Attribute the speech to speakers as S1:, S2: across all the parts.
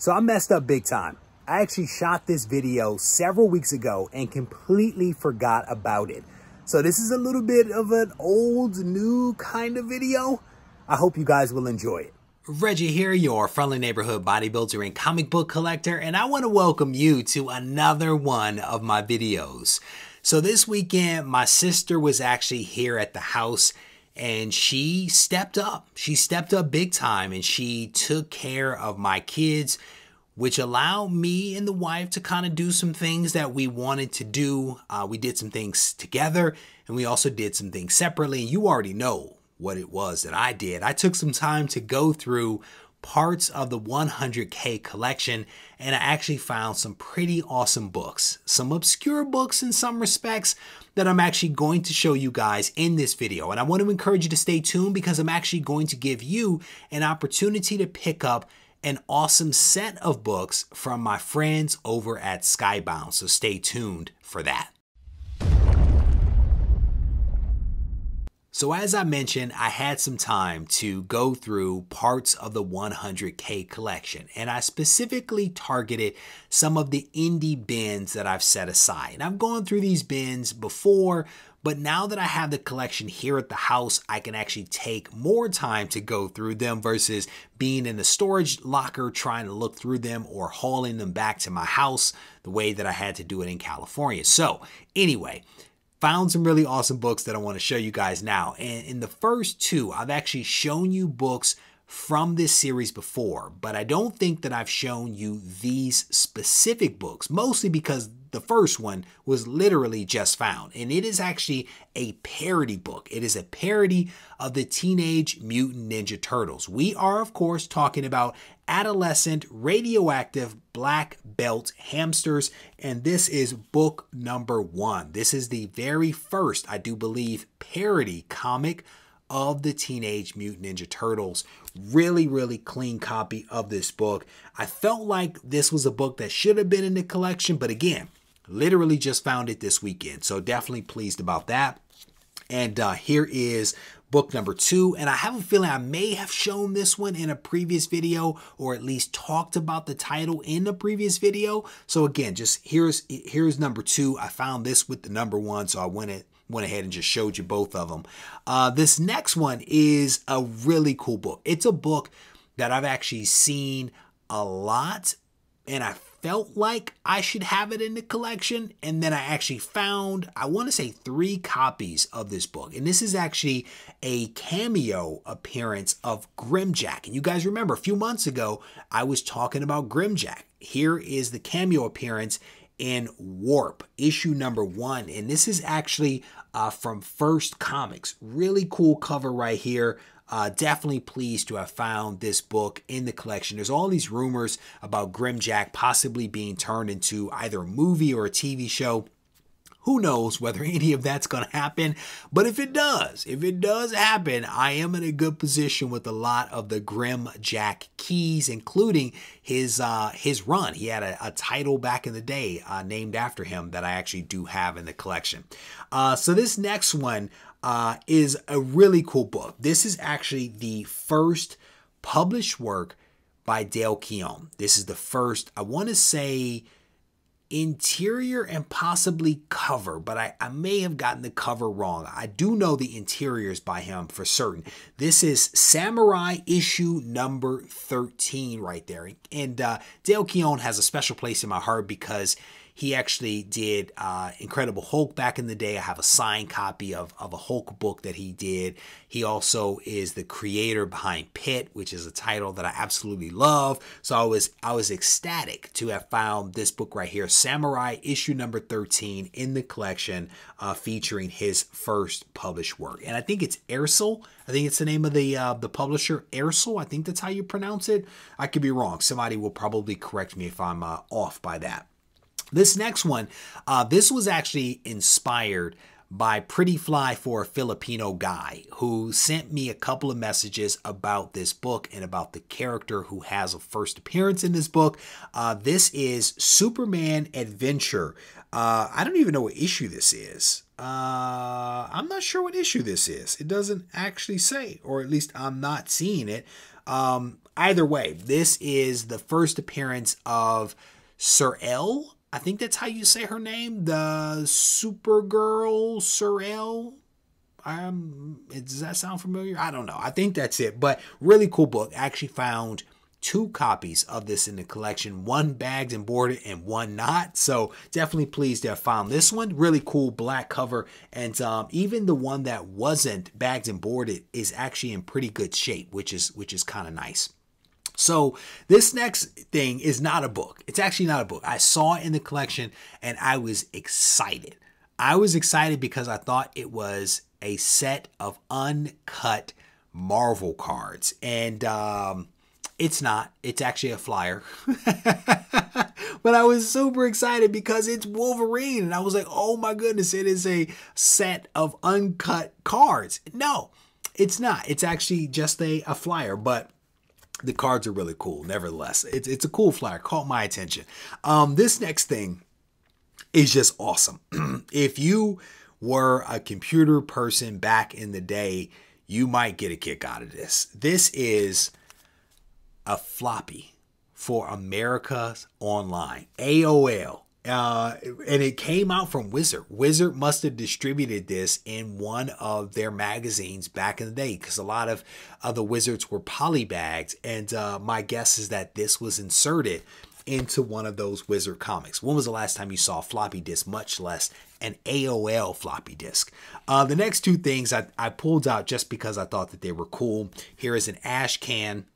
S1: So I messed up big time. I actually shot this video several weeks ago and completely forgot about it. So this is a little bit of an old, new kind of video. I hope you guys will enjoy it.
S2: Regie here, your friendly neighborhood bodybuilder and comic book collector, and I want to welcome you to another one of my videos. So this weekend, my sister was actually here at the house and she stepped up. She stepped up big time and she took care of my kids which allowed me and the wife to kind of do some things that we wanted to do. Uh, we did some things together and we also did some things separately. You already know what it was that I did. I took some time to go through parts of the 100K collection and I actually found some pretty awesome books. Some obscure books in some respects that I'm actually going to show you guys in this video. And I want to encourage you to stay tuned because I'm actually going to give you an opportunity to pick up an awesome set of books from my friends over at Skybound, so stay tuned for that. So, as I mentioned, I had some time to go through parts of the 100K collection, and I specifically targeted some of the indie bins that I've set aside. And I've gone through these bins before, but now that I have the collection here at the house, I can actually take more time to go through them versus being in the storage locker trying to look through them or hauling them back to my house the way that I had to do it in California. So, anyway, found some really awesome books that I want to show you guys now. And in the first two, I've actually shown you books from this series before, but I don't think that I've shown you these specific books, mostly because the first one was literally just found. And it is actually a parody book. It is a parody of the Teenage Mutant Ninja Turtles. We are, of course, talking about adolescent radioactive black belt hamsters. And this is book number one. This is the very first, I do believe, parody comic of the Teenage Mutant Ninja Turtles. Really, really clean copy of this book. I felt like this was a book that should have been in the collection, but again, literally just found it this weekend. So definitely pleased about that. And uh, here is book number two. And I have a feeling I may have shown this one in a previous video or at least talked about the title in a previous video. So again, just here's here's number two. I found this with the number one, so I went it went ahead and just showed you both of them. Uh, this next one is a really cool book. It's a book that I've actually seen a lot and I felt like I should have it in the collection. And then I actually found, I want to say, three copies of this book. And this is actually a cameo appearance of Grimjack. And you guys remember a few months ago, I was talking about Grimjack. Here is the cameo appearance in Warp, issue number one. And this is actually uh, from First Comics. Really cool cover right here. Uh, definitely pleased to have found this book in the collection. There's all these rumors about Grimjack possibly being turned into either a movie or a TV show. Who knows whether any of that's going to happen? But if it does, if it does happen, I am in a good position with a lot of the Grim Jack keys, including his uh, his run. He had a, a title back in the day uh, named after him that I actually do have in the collection. Uh, so this next one uh, is a really cool book. This is actually the first published work by Dale Keown. This is the first, I want to say, interior and possibly cover, but I, I may have gotten the cover wrong. I do know the interiors by him for certain. This is Samurai issue number 13 right there. And uh, Dale Keown has a special place in my heart because he actually did uh, Incredible Hulk back in the day. I have a signed copy of, of a Hulk book that he did. He also is the creator behind Pitt, which is a title that I absolutely love. So I was I was ecstatic to have found this book right here, Samurai issue number 13 in the collection, uh, featuring his first published work. And I think it's Aircel. I think it's the name of the uh, the publisher, Aircel. I think that's how you pronounce it. I could be wrong. Somebody will probably correct me if I'm uh, off by that. This next one, uh, this was actually inspired by Pretty Fly for a Filipino Guy who sent me a couple of messages about this book and about the character who has a first appearance in this book. Uh, this is Superman Adventure. Uh, I don't even know what issue this is. Uh, I'm not sure what issue this is. It doesn't actually say, or at least I'm not seeing it. Um, either way, this is the first appearance of Cir-El. I think that's how you say her name. The Supergirl Cir-El. Um, does that sound familiar? I don't know. I think that's it. But really cool book. I actually found two copies of this in the collection one bagged and boarded and one not so definitely pleased to have found this one really cool black cover and um, even the one that wasn't bagged and boarded is actually in pretty good shape which is which is kind of nice so this next thing is not a book it's actually not a book i saw it in the collection and i was excited i was excited because i thought it was a set of uncut marvel cards and um it's not. It's actually a flyer. but I was super excited because it's Wolverine. And I was like, oh my goodness, it is a set of uncut cards. No, it's not. It's actually just a, a flyer. But the cards are really cool, nevertheless. It's, it's a cool flyer. Caught my attention. Um, this next thing is just awesome. if you were a computer person back in the day, you might get a kick out of this. This is a floppy for America's Online, AOL. Uh, and it came out from Wizard. Wizard must have distributed this in one of their magazines back in the day because a lot of the Wizards were polybagged. And uh, my guess is that this was inserted into one of those Wizard comics. When was the last time you saw a floppy disk, much less an AOL floppy disk? Uh, the next two things I, I pulled out just because I thought that they were cool. Here is an ash can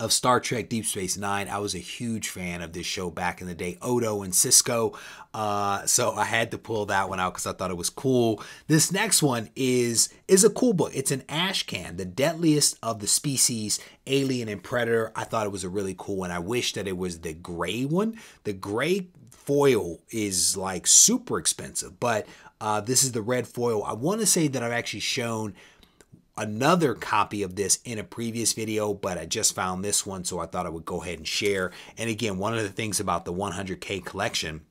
S2: of Star Trek Deep Space Nine. I was a huge fan of this show back in the day, Odo and Sisko. Uh, so I had to pull that one out because I thought it was cool. This next one is is a cool book. It's an ash can, the deadliest of the species, Alien and Predator. I thought it was a really cool one. I wish that it was the gray one. The gray foil is like super expensive, but uh, this is the red foil. I want to say that I've actually shown another copy of this in a previous video, but I just found this one, so I thought I would go ahead and share. And again, one of the things about the 100K collection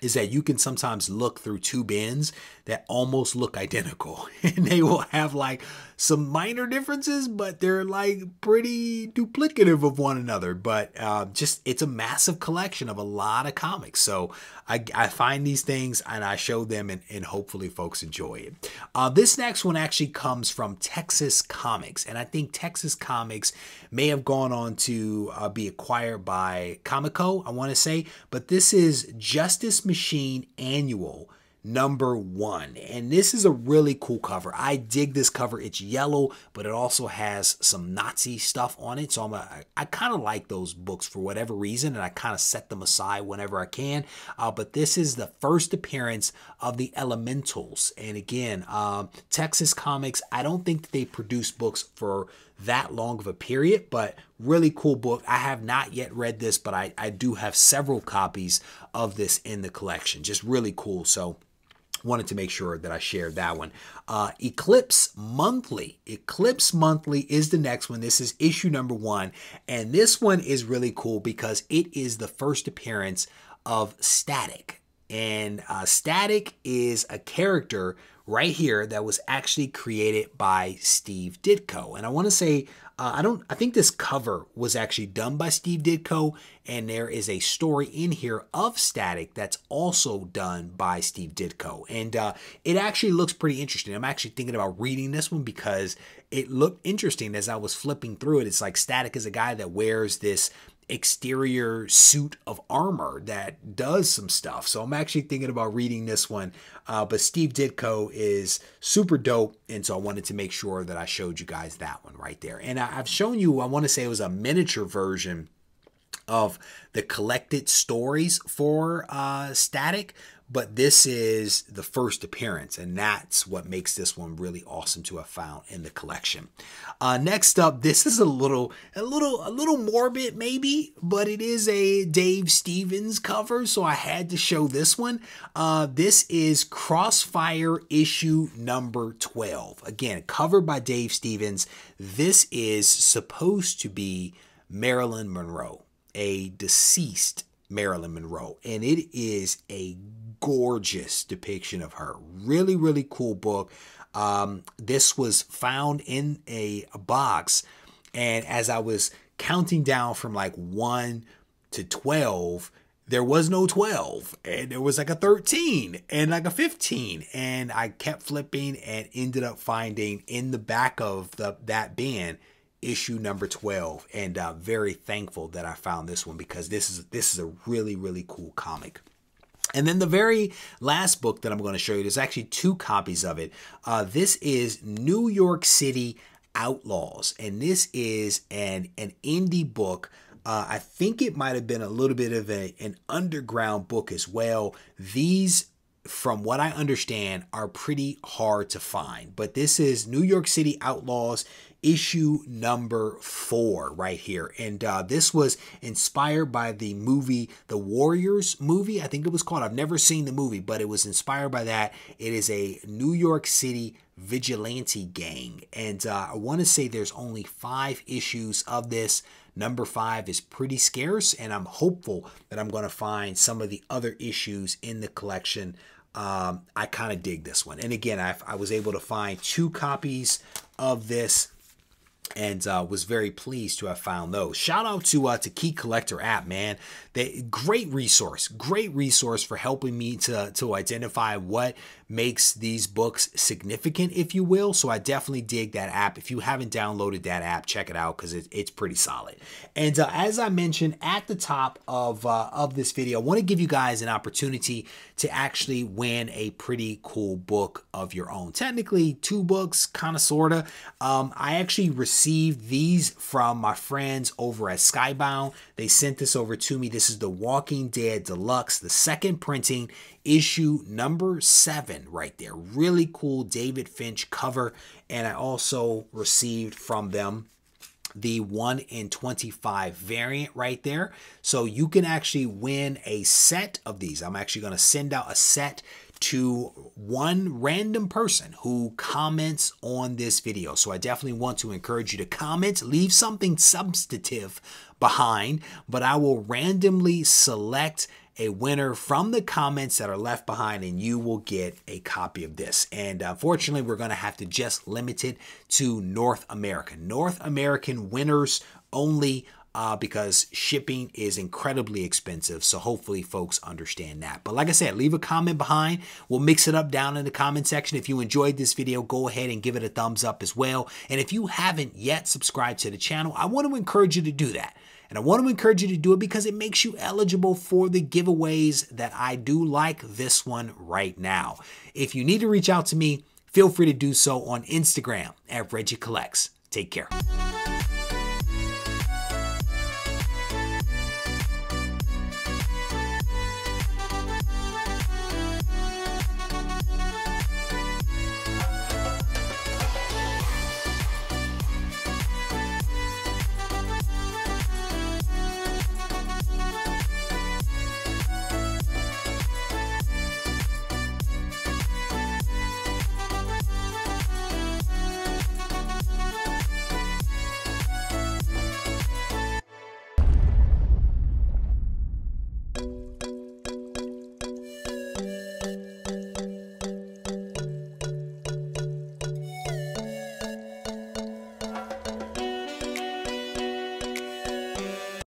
S2: is that you can sometimes look through two bins that almost look identical. And they will have like some minor differences but they're like pretty duplicative of one another. But uh, just it's a massive collection of a lot of comics. So i, I find these things and i show them and, and hopefully folks enjoy it. Uh, this next one actually comes from texas comics. And i think texas comics may have gone on to uh, be acquired by comico i want to say. But this is justice machine annual number one. And this is a really cool cover. I dig this cover. It's yellow, but it also has some Nazi stuff on it. So I'm a, I kind of like those books for whatever reason, and I kind of set them aside whenever I can. Uh, but this is the first appearance of the Elementals. And again, um, Texas Comics, I don't think that they produce books for that long of a period, but really cool book. I have not yet read this, but I, I do have several copies of this in the collection. Just really cool. So wanted to make sure that I shared that one. Uh, Eclipse Monthly. Eclipse Monthly is the next one. This is issue number one. And this one is really cool because it is the first appearance of Static. And uh, Static is a character right here that was actually created by Steve Ditko. And I want to say uh, I don't. I think this cover was actually done by Steve Ditko, and there is a story in here of Static that's also done by Steve Ditko, and uh, it actually looks pretty interesting. I'm actually thinking about reading this one because it looked interesting as I was flipping through it. It's like Static is a guy that wears this exterior suit of armor that does some stuff. So I'm actually thinking about reading this one. Uh, but Steve Ditko is super dope. And so I wanted to make sure that I showed you guys that one right there. And I, have shown you, I want to say it was a miniature version of the collected stories for uh, Static, but this is the first appearance, and that's what makes this one really awesome to have found in the collection. Uh, next up, this is a little, a little, a little morbid maybe, but it is a Dave Stevens cover, so I had to show this one. Uh, this is Crossfire issue number 12. Again, covered by Dave Stevens. This is supposed to be Marilyn Monroe, a deceased Marilyn Monroe, and it is a gorgeous depiction of her. Really, really cool book. Um, this was found in a, a box And as I was counting down from like 1 to 12, there was no 12 and there was like a 13 and like a 15 and I kept flipping and ended up finding in the back of the that bin issue number 12 and uh, very thankful that I found this one because this is this is a really really cool comic. And then the very last book that I'm going to show you, there's actually two copies of it. Uh, this is New York City Outlaws, and this is an, an indie book. Uh, I think it might have been a little bit of a, an underground book as well. These from what I understand, are pretty hard to find. But this is New York City Outlaws issue number four right here. And uh, this was inspired by the movie, the Warriors movie, I think it was called. I've never seen the movie, but it was inspired by that. It is a New York City vigilante gang. And uh, I want to say there's only five issues of this. Number five is pretty scarce, and I'm hopeful that I'm going to find some of the other issues in the collection. Um, I kind of dig this one. And again, I, I was able to find two copies of this and uh, was very pleased to have found those. Shout out to uh, to Key Collector app, man. They great resource, great resource for helping me to to identify what makes these books significant, if you will. So I definitely dig that app. If you haven't downloaded that app, check it out because it, it's pretty solid. And uh, as I mentioned at the top of uh, of this video, I want to give you guys an opportunity to actually win a pretty cool book of your own. Technically, two books, kind of sorta. Um, I actually received these from my friends over at Skybound. They sent this over to me. This is the Walking Dead Deluxe, the second printing issue number seven right there. Really cool David Finch cover. And I also received from them the 1 in 25 variant right there. So you can actually win a set of these. I'm actually going to send out a set to one random person who comments on this video. So I definitely want to encourage you to comment, leave something substantive behind, but I will randomly select a winner from the comments that are left behind and you will get a copy of this. And uh, unfortunately, we're going to have to just limit it to North America. North American winners only uh, because shipping is incredibly expensive. So hopefully folks understand that. But like I said, leave a comment behind. We'll mix it up down in the comment section. If you enjoyed this video, go ahead and give it a thumbs up as well. And if you haven't yet subscribed to the channel, I want to encourage you to do that. And I want to encourage you to do it because it makes you eligible for the giveaways that I do like this one right now. If you need to reach out to me, feel free to do so on Instagram at Regie Collects. Take care.